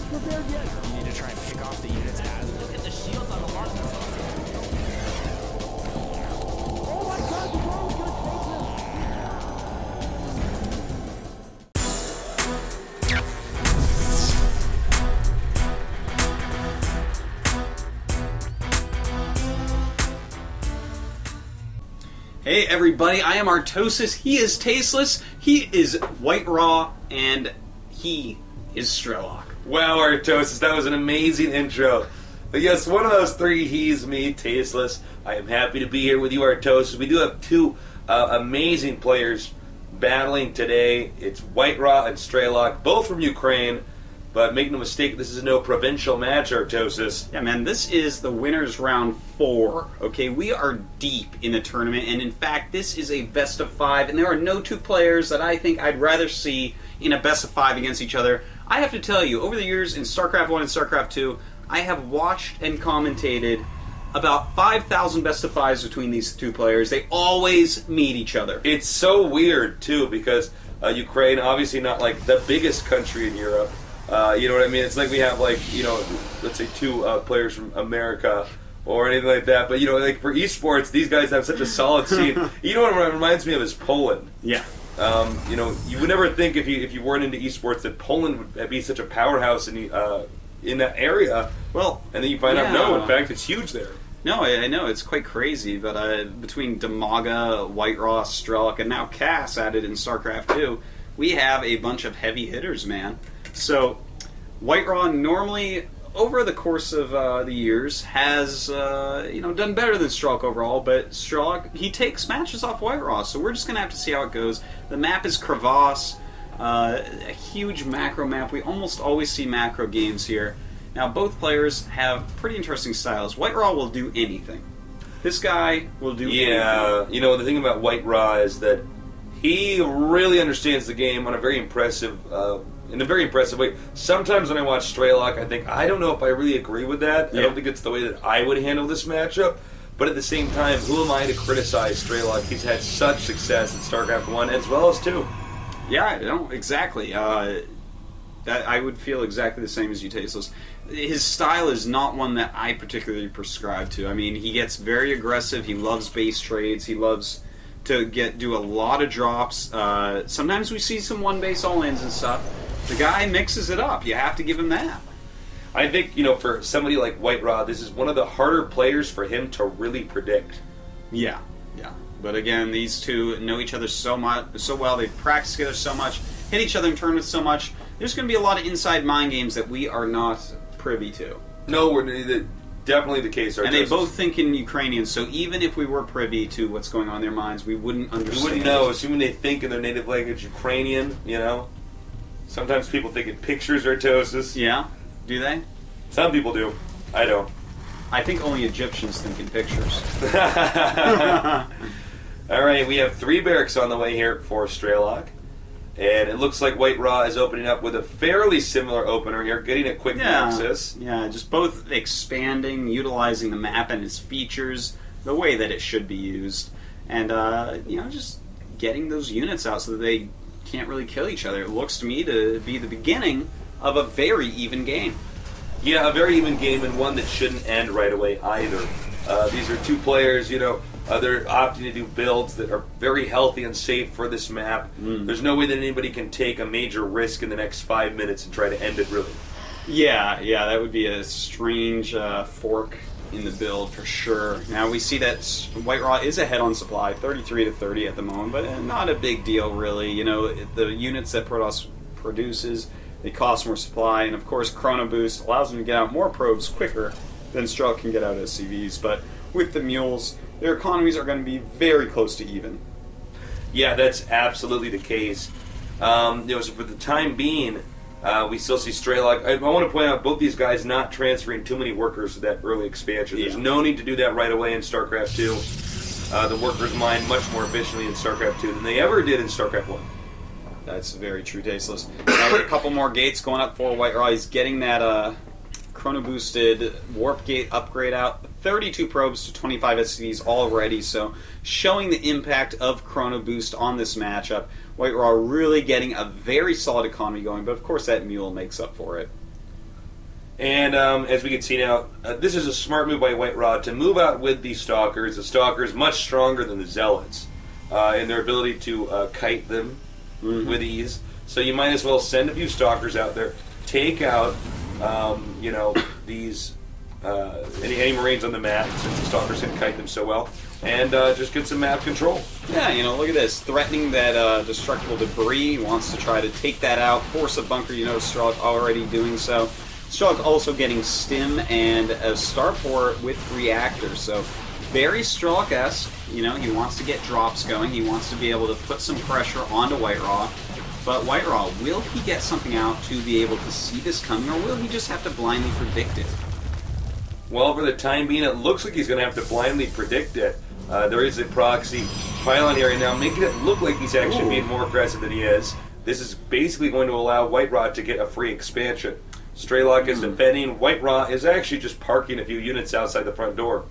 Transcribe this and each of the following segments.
quite prepared yet. You need to try and pick off the units as. Look at the shields on the Mark. Oh my god, the world's gonna take this. Hey everybody, I am Artosis. He is tasteless. He is White-Ra, and he is Strelok. Wow, Artosis, that was an amazing intro. But yes, one of those three, he's me, tasteless. I am happy to be here with you, Artosis. We do have two uh, amazing players battling today. It's White-Ra and Strelok, both from Ukraine. But make no mistake, this is no provincial match, Artosis. Yeah, man, this is the winners round four. Okay, we are deep in the tournament, and in fact, this is a best of five, and there are no two players that I think I'd rather see in a best of five against each other. I have to tell you, over the years in StarCraft 1 and StarCraft 2, I have watched and commentated about 5,000 best of fives between these two players. They always meet each other. It's so weird, too, because uh, Ukraine, obviously not like the biggest country in Europe. Uh, you know what I mean? It's like we have like you know, let's say two uh, players from America or anything like that. But you know, like for esports, these guys have such a solid scene. you know what it reminds me of is Poland. Yeah. Um, you know, you would never think if you if you weren't into esports that Poland would be such a powerhouse in uh, in that area. Well, And then you find out no, in fact, it's huge there. No, I, I know it's quite crazy, but uh, between DIMAGA, White Ross, Strelok, and now Kas added in StarCraft 2, we have a bunch of heavy hitters, man. So, White-Ra normally, over the course of uh, the years, has uh, you know done better than Strelok overall, but Strelok he takes matches off White-Ra, so we're just gonna have to see how it goes. The map is Crevasse, uh, a huge macro map. We almost always see macro games here. Now, both players have pretty interesting styles. White-Ra will do anything. This guy will do Yeah, you know the thing about White-Ra is that he really understands the game on a very impressive, uh, in a very impressive way. Sometimes when I watch Strelok, I think I don't know if I really agree with that. I Yeah. don't think it's the way that I would handle this matchup. But at the same time, who am I to criticize Strelok? He's had such success in StarCraft One as well as Two. Yeah, no, exactly. Uh, that I would feel exactly the same as you, Tasteless. His style is not one that I particularly prescribe to. I mean, he gets very aggressive. He loves base trades. He loves to get do a lot of drops. Uh, sometimes we see some one base all ins and stuff. The guy mixes it up. You have to give him that. I think you know for somebody like White-Ra, this is one of the harder players for him to really predict. Yeah, yeah. But again, these two know each other so much, so well. They practice together so much, hit each other in tournaments so much. There's going to be a lot of inside mind games that we are not privy to. No, we're definitely the case. And they both think in Ukrainian, so even if we were privy to what's going on in their minds, we wouldn't understand. We wouldn't know, assuming they think in their native language Ukrainian, you know? Sometimes people think in pictures Artosis. Yeah, do they? Some people do. I don't. I think only Egyptians think in pictures. All right, we have three barracks on the way here for Strelok. And it looks like White-Ra is opening up with a fairly similar opener here, getting a quick yeah, access. yeah, just both expanding, utilizing the map and its features the way that it should be used, and uh, you know, just getting those units out so that they can't really kill each other. It looks to me to be the beginning of a very even game. Yeah, a very even game and one that shouldn't end right away either. Uh, these are two players, you know, uh, they're opting to do builds that are very healthy and safe for this map. There's no way that anybody can take a major risk in the next five minutes and try to end it really. Yeah, yeah, that would be a strange uh, fork in the build for sure. Now we see that White-Ra is ahead on supply, 33 to 30 at the moment, but uh, not a big deal really. You know, the units that Protoss produces, they cost more supply, and of course Chrono Boost allows them to get out more probes quicker than Strelok can get out SCVs. But with the mules, their economies are going to be very close to even. Yeah, that's absolutely the case. Um, you know, so for the time being, uh, we still see Strelok. I, I want to point out both these guys not transferring too many workers to that early expansion. There's no need to do that right away in StarCraft 2. Uh, the workers mine much more efficiently in StarCraft 2 than they ever did in StarCraft 1. That's very true, tasteless. Now, a couple more gates going up for White-Ra. He's getting that uh, chrono boosted warp gate upgrade out. 32 probes to 25 SCVs already, so showing the impact of chrono boost on this matchup. White-Ra really getting a very solid economy going, but of course that mule makes up for it. And um, as we can see now, uh, this is a smart move by White-Ra to move out with the Stalkers. The Stalkers much stronger than the Zealots uh, in their ability to uh, kite them with ease. So you might as well send a few Stalkers out there, take out, um, you know, these uh, any, any Marines on the map since the Stalkers can kite them so well, and uh, just get some map control. Yeah, you know, look at this. Threatening that uh, destructible debris, wants to try to take that out, force a bunker. You know, Strahd already doing so. Strahd also getting Stim and a starport with reactors, so very Strahd-esque. You know, he wants to get drops going. He wants to be able to put some pressure onto White-Ra. But White-Ra, will he get something out to be able to see this coming, or will he just have to blindly predict it? Well, for the time being, it looks like he's going to have to blindly predict it. Uh, there is a proxy pylon here right now, making it look like he's actually Ooh. being more aggressive than he is. This is basically going to allow White-Ra to get a free expansion. Strelok is defending. White-Ra is actually just parking a few units outside the front door.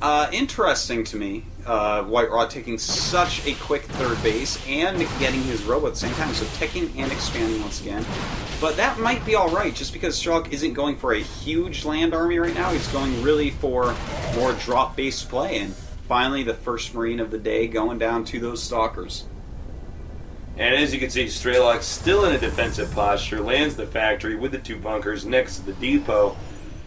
Uh, interesting to me, uh, White-Ra taking such a quick third base and getting his robo at the same time, so taking and expanding once again. But that might be alright, just because Strahd isn't going for a huge land army right now, he's going really for more drop based play, and finally the first Marine of the day going down to those Stalkers. And as you can see, Strelok still in a defensive posture, lands the factory with the two bunkers next to the depot.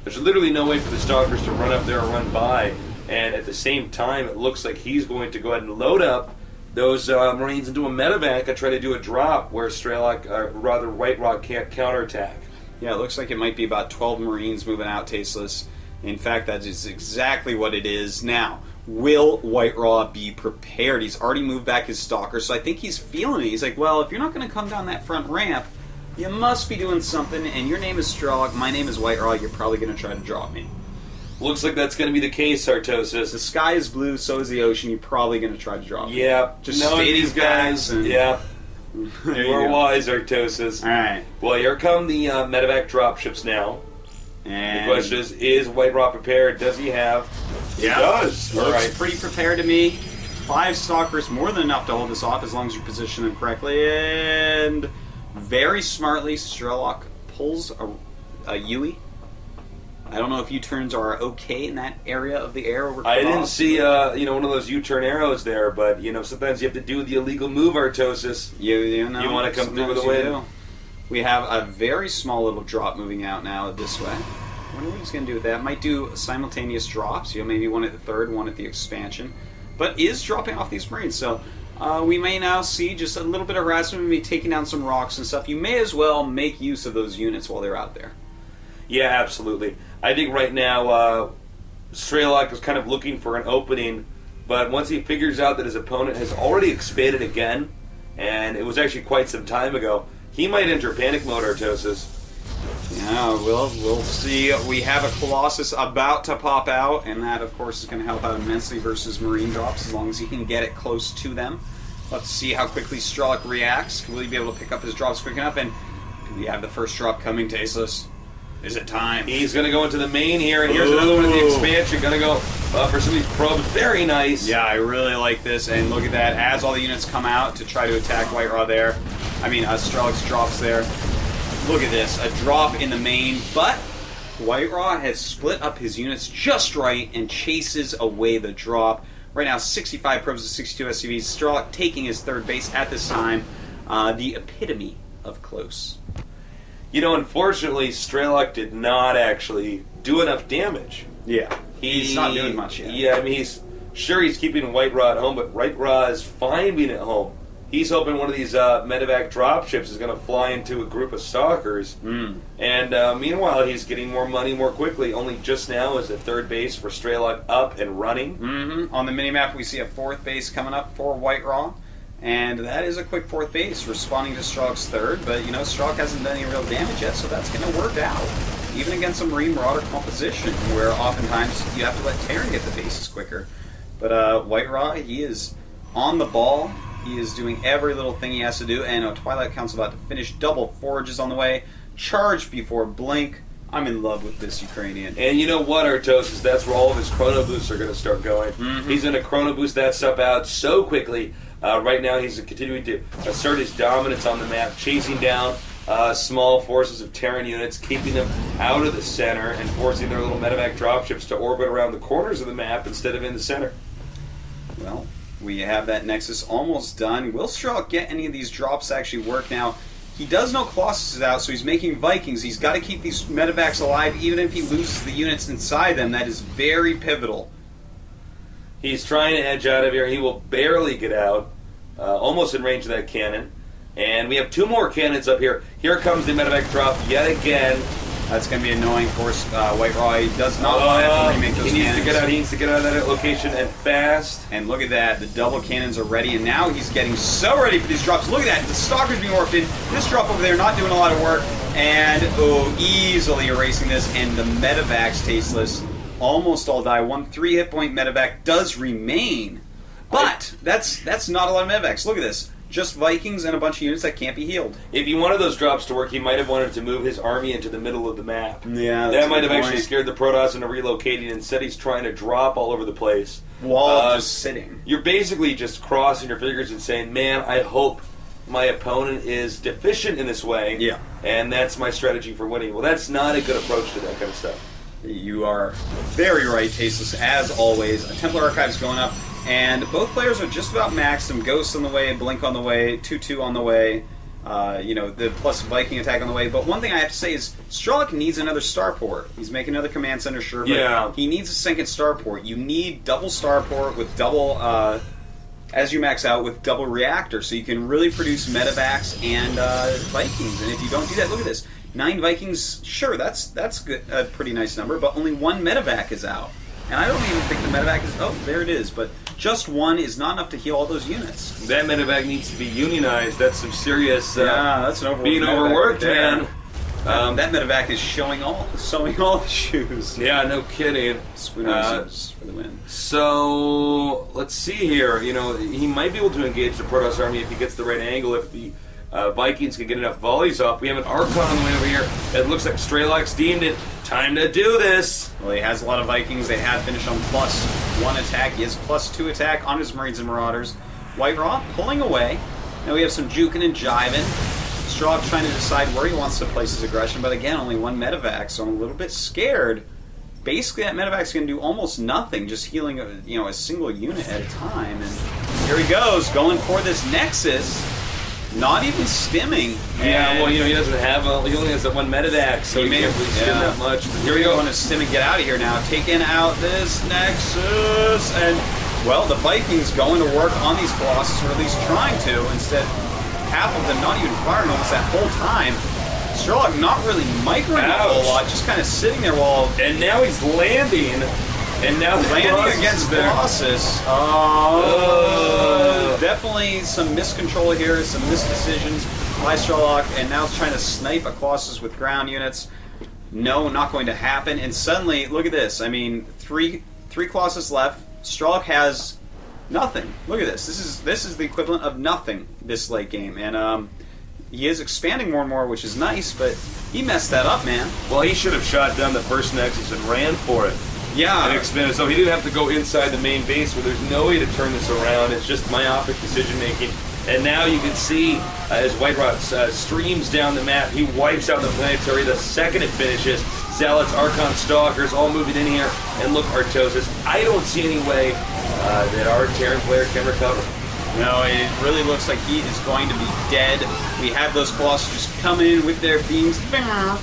There's literally no way for the Stalkers to run up there or run by. And at the same time, it looks like he's going to go ahead and load up those uh, Marines into a medevac and try to do a drop where Strelok, uh, rather White-Ra, can't counterattack. Yeah, it looks like it might be about 12 Marines moving out tasteless. In fact, that is exactly what it is. Now, will White-Ra be prepared? He's already moved back his stalker, so I think he's feeling it. He's like, well, if you're not going to come down that front ramp, you must be doing something, and your name is Strog, my name is White-Ra, you're probably going to try to drop me. Looks like that's going to be the case, Sartosis. The sky is blue, so is the ocean, you're probably going to try to drop me. Yeah, Just knowing stating these guys. and- Yeah, There you are wise, Artosis. Alright. Well, here come the uh, medevac dropships now. And The question is, is White-Ra prepared? Does he have? Yeah. He does. Looks right. pretty prepared to me. Five stalkers, more than enough to hold this off as long as you position them correctly. And very smartly, Strelok pulls a, a Yui. I don't know if U-turns are okay in that area of the air over I didn't see, uh, you know, one of those U-turn arrows there, but you know, sometimes you have to do the illegal move, Artosis. You, you, know, You wanna come through with a win? We have a very small little drop moving out now this way. I wonder what he's going to do with that. Might do simultaneous drops. You know, maybe one at the third, one at the expansion. But is dropping off these Marines. So uh, we may now see just a little bit of harassment, maybe taking down some rocks and stuff. You may as well make use of those units while they're out there. Yeah, absolutely. I think right now, uh, is kind of looking for an opening, but once he figures out that his opponent has already expanded again, and it was actually quite some time ago, he might enter panic mode, Artosis. Yeah, we'll we'll see. We have a Colossus about to pop out, and that, of course, is going to help out immensely versus Marine drops as long as he can get it close to them. Let's see how quickly Strelok reacts. Will he be able to pick up his drops quick enough? And do we have the first drop coming, Tasteless? Is it time? He's going to go into the main here, and here's another one of the expansion. Going to go uh, for some of these probes. Very nice. Yeah, I really like this. And look at that. As all the units come out to try to attack White-Ra there, I mean, uh, drops there. Look at this. A drop in the main, but White-Ra has split up his units just right and chases away the drop. Right now, 65 probes to 62 SCVs. Strelok taking his third base at this time. Uh, the epitome of close. You know, unfortunately, Strelok did not actually do enough damage. Yeah. He- He's not doing much yet. Yeah, I mean, he's sure he's keeping White-Ra at home, but White-Ra is fine being at home. He's hoping one of these uh, medevac dropships is going to fly into a group of stalkers, Mm. and uh, meanwhile he's getting more money more quickly. Only just now is the third base for Strelok up and running. hmm On the minimap, we see a fourth base coming up for White-Ra, and that is a quick fourth base, responding to Strock's third. But you know, Strock hasn't done any real damage yet, so that's going to work out. Even against a Marine Marauder composition, where oftentimes you have to let Terran get the bases quicker. But uh, White-Ra, he is on the ball. He is doing every little thing he has to do, and a Twilight Council about to finish. Double forages on the way. Charge before blink. I'm in love with this Ukrainian. And you know what, Artosis? That's where all of his chrono boosts are going to start going. Mm-hmm. He's going to chrono boost that stuff out so quickly. Uh, right now, he's continuing to assert his dominance on the map, chasing down uh, small forces of Terran units, keeping them out of the center and forcing their little medevac dropships to orbit around the corners of the map instead of in the center. Well, we have that Nexus almost done. Will Straw get any of these drops actually work now? He does know Colossus is out, so he's making Vikings. He's got to keep these medevacs alive, even if he loses the units inside them. That is very pivotal. He's trying to edge out of here. He will barely get out, uh, almost in range of that cannon. And we have two more cannons up here. Here comes the medevac drop yet again. That's going to be annoying. Of course, uh, White-Ra he does not want to have Uh, to remake those he needs cannons. to get out. He needs to get out of that location and fast. And look at that, the double cannons are ready, and now he's getting so ready for these drops. Look at that, the stalker's being warped in. This drop over there not doing a lot of work, and oh, easily erasing this. And the medevacs, tasteless, almost all die. One three hit point medevac does remain, but that's that's not a lot of medevacs. Look at this, just Vikings and a bunch of units that can't be healed. If he wanted those drops to work, he might have wanted to move his army into the middle of the map. Yeah, that might have actually scared the Protoss into relocating. Instead, he's trying to drop all over the place. Wall Uh, just sitting. You're basically just crossing your fingers and saying, "Man, I hope my opponent is deficient in this way." Yeah. and that's my strategy for winning. Well, that's not a good approach to that kind of stuff. You are very right, Tasteless, as always. A Templar Archive's going up, and both players are just about maxed. Some Ghosts on the way, Blink on the way, 2 2 on the way, uh, you know, the plus Viking attack on the way. But one thing I have to say is Strelok needs another starport. He's making another command center, sure, but Yeah. he needs a second starport. You need double starport with double. Uh, as you max out with double reactor, so you can really produce medevacs and uh, Vikings. And if you don't do that, look at this: nine Vikings. Sure, that's that's good, a pretty nice number, but only one medevac is out. And I don't even think the medevac is. Oh, there it is. But just one is not enough to heal all those units. That medevac needs to be unionized. That's some serious. Uh, yeah, that's an overworked being overworked, man. Um, that medevac is showing all, sewing all the shoes. Yeah, no kidding. Uh, for the win. So let's see here. You know, he might be able to engage the Protoss army if he gets the right angle. If the uh, Vikings can get enough volleys up, we have an Archon on the way over here. It looks like Strelok's deemed it. Time to do this. Well, he has a lot of Vikings. They have finished on plus one attack. He has plus two attack on his Marines and Marauders. White-Ra pulling away. Now we have some juking and jiving. Straw trying to decide where he wants to place his aggression, but again, only one medevac, so I'm a little bit scared. Basically, that medevac's going to do almost nothing, just healing, you know, a single unit at a time. And here he goes, going for this Nexus. Not even stimming. Yeah, well, you know, he doesn't have a, he only has that one Medevac, so He he, may can't have- really stim that much. But Here we go on a stim and get out of here now. Taking out this Nexus. And, well, the Vikings going to work on these Colossus, or at least trying to. Instead, half of them not even firing almost that whole time. Sherlock not really microing a whole lot, just kind of sitting there while And now he's landing, and now landing against. Colossus. Oh. Definitely some miscontrol here, some misdecisions by Sherlock, and now trying to snipe a Colossus with ground units. No, not going to happen. And suddenly, look at this. I mean, three three Colossus left. Strelok has nothing. Look at this. This is this is the equivalent of nothing this late game, and um, he is expanding more and more, which is nice. But he messed that up, man. Well, he should have shot down the first Nexus and ran for it. Yeah, and expanded. So he didn't have to go inside the main base where there's no way to turn this around. It's just myopic decision making. And now you can see uh, as White-Ra uh, streams down the map, he wipes out the planetary the second it finishes. Zealots, Archon, Stalkers all moving in here. And look, Artosis, I don't see any way uh, that our Terran player can recover. No, it really looks like he is going to be dead. We have those Colossus just coming in with their beams. I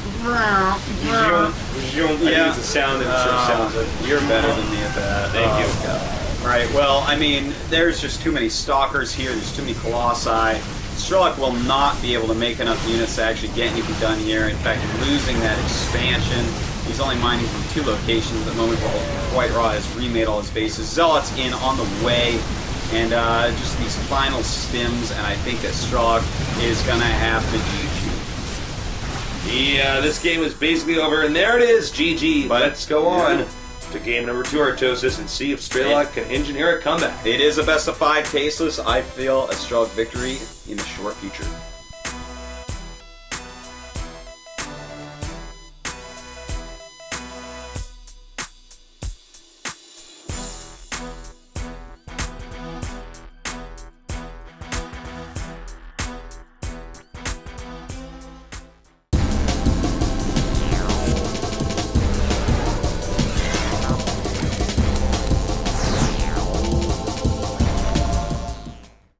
think it's sound that sort of Uh, sounds like. You're better than me at that. Thank Oh, you. God. All right. Well, I mean, there's just too many stalkers here. There's too many colossi. Strelok will not be able to make enough units to actually get anything done here. In fact, losing that expansion. He's only mining from two locations at the moment while White-Ra has remade all his bases. Zealots in on the way. And uh, just these final stims, and I think that Strelok is going to have to GG. Yeah, this game is basically over, and there it is, GG. But- Let's go on yeah. to game number two, Artosis, and see if Strelok can engineer a comeback. It is a best of five tasteless. I feel a Strelok victory in the short future.